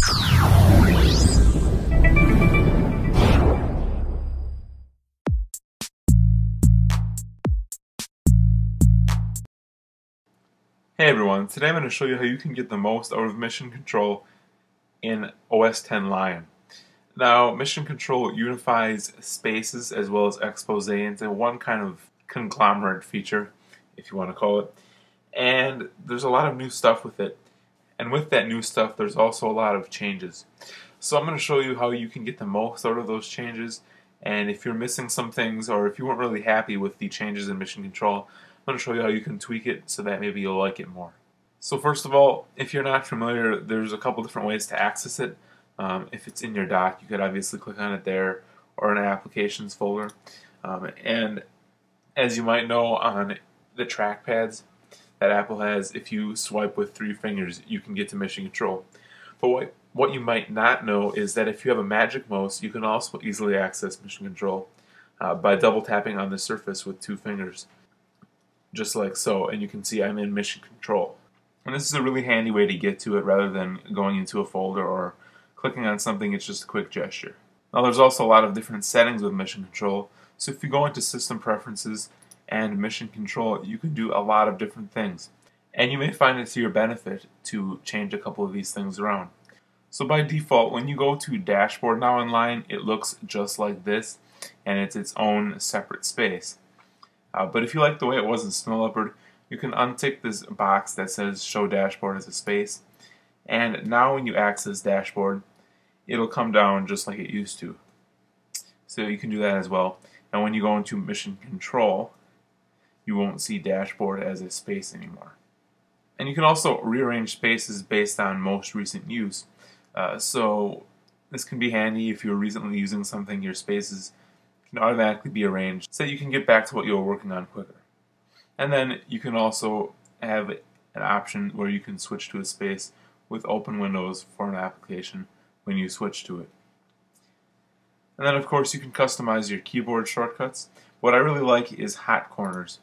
Hey everyone, today I'm going to show you how you can get the most out of Mission Control in OS 10 Lion. Now, Mission Control unifies spaces as well as Exposé into one kind of conglomerate feature, if you want to call it. And there's a lot of new stuff with it. And with that new stuff, there's also a lot of changes. So I'm going to show you how you can get the most out of those changes. And if you're missing some things or if you weren't really happy with the changes in Mission Control, I'm going to show you how you can tweak it so that maybe you'll like it more. So first of all, if you're not familiar, there's a couple different ways to access it. Um, if it's in your dock, you could obviously click on it there or in an applications folder. Um, and as you might know on the trackpads that Apple has, if you swipe with three fingers, you can get to mission control. But what, what you might not know is that if you have a magic mouse, you can also easily access mission control uh, by double tapping on the surface with two fingers just like so, and you can see I'm in mission control. And this is a really handy way to get to it rather than going into a folder or clicking on something, it's just a quick gesture. Now there's also a lot of different settings with mission control, so if you go into system preferences and mission control, you can do a lot of different things. And you may find it to your benefit to change a couple of these things around. So by default, when you go to dashboard now in Lion, it looks just like this, and it's its own separate space. Uh, but if you like the way it was in Snow Leopard, you can untick this box that says Show Dashboard as a space. And now when you access Dashboard, it'll come down just like it used to. So you can do that as well. And when you go into Mission Control, you won't see Dashboard as a space anymore. And you can also rearrange spaces based on most recent use. Uh, so this can be handy if you're recently using something, your spaces can automatically be arranged so you can get back to what you were working on quicker. And then you can also have an option where you can switch to a space with open windows for an application when you switch to it. And then of course you can customize your keyboard shortcuts. What I really like is hot corners.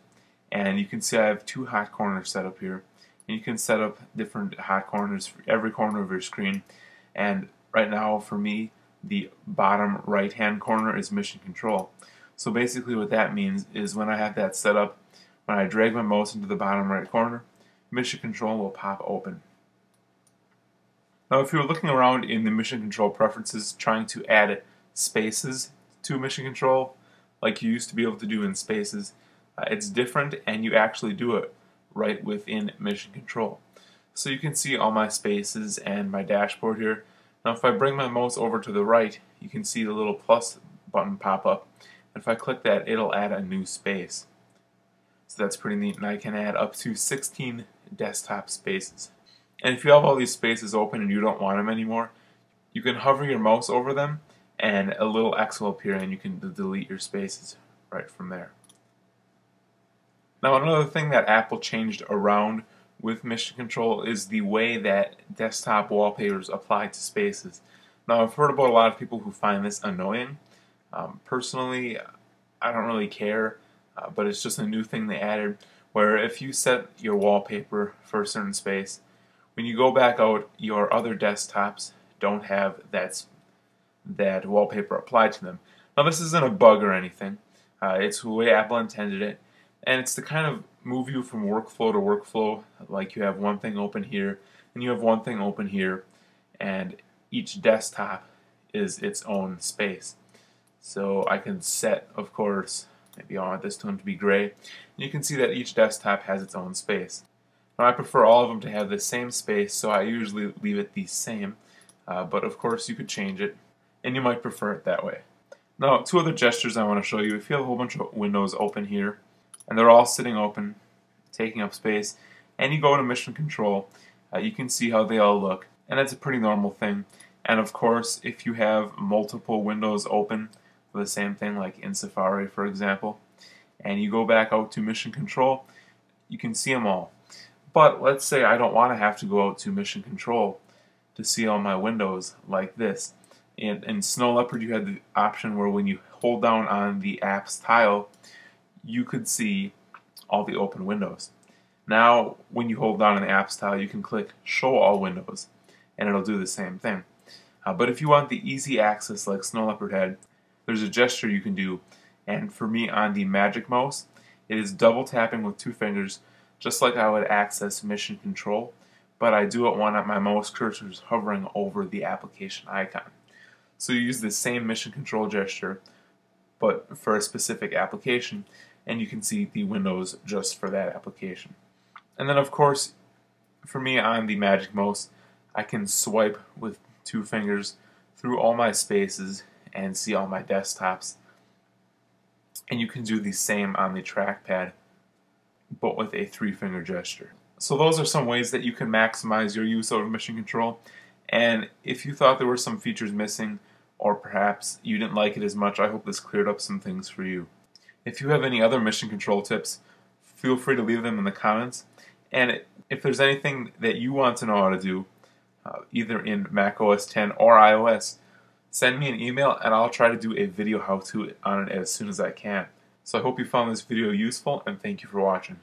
And you can see I have two hot corners set up here. And you can set up different hot corners for every corner of your screen. And right now for me, the bottom right hand corner is mission control. So basically what that means is when I have that set up, when I drag my mouse into the bottom right corner, mission control will pop open. Now if you're looking around in the mission control preferences trying to add spaces to mission control, like you used to be able to do in spaces, uh, it's different and you actually do it right within mission control. So you can see all my spaces and my dashboard here now if I bring my mouse over to the right, you can see the little plus button pop up. And if I click that, it'll add a new space. So that's pretty neat, and I can add up to 16 desktop spaces. And if you have all these spaces open and you don't want them anymore, you can hover your mouse over them and a little X will appear and you can delete your spaces right from there. Now another thing that Apple changed around with Mission Control is the way that desktop wallpapers apply to spaces. Now, I've heard about a lot of people who find this annoying. Um, personally, I don't really care, uh, but it's just a new thing they added where if you set your wallpaper for a certain space, when you go back out, your other desktops don't have that, that wallpaper applied to them. Now, this isn't a bug or anything. Uh, it's the way Apple intended it, and it's to kind of move you from workflow to workflow. Like you have one thing open here, and you have one thing open here, and each desktop is its own space. So I can set, of course, maybe I want this tone to be gray. And you can see that each desktop has its own space. Now I prefer all of them to have the same space, so I usually leave it the same. Uh, but of course you could change it, and you might prefer it that way. Now, two other gestures I want to show you. If you have a whole bunch of windows open here, and they're all sitting open, taking up space, and you go to mission control, uh, you can see how they all look, and that's a pretty normal thing. And of course, if you have multiple windows open for the same thing, like in Safari, for example, and you go back out to mission control, you can see them all. But let's say I don't want to have to go out to mission control to see all my windows like this. In, in Snow Leopard, you had the option where when you hold down on the apps tile, you could see all the open windows. Now, when you hold down an apps tile, you can click Show All Windows. and it'll do the same thing. Uh, but if you want the easy access like Snow Leopard had, there's a gesture you can do. And for me on the Magic Mouse, it is double tapping with two fingers, just like I would access Mission Control, but I do it when my mouse cursor is hovering over the application icon. So you use the same Mission Control gesture, but for a specific application, and you can see the windows just for that application. And then of course, for me on the Magic Mouse, I can swipe with two fingers through all my spaces and see all my desktops. And you can do the same on the trackpad, but with a three finger gesture. So those are some ways that you can maximize your use of Mission Control. And if you thought there were some features missing, or perhaps you didn't like it as much, I hope this cleared up some things for you. If you have any other Mission Control tips, feel free to leave them in the comments. And if there's anything that you want to know how to do, uh, either in Mac OS 10 or iOS, send me an email and I'll try to do a video how to on it as soon as I can. So I hope you found this video useful and thank you for watching.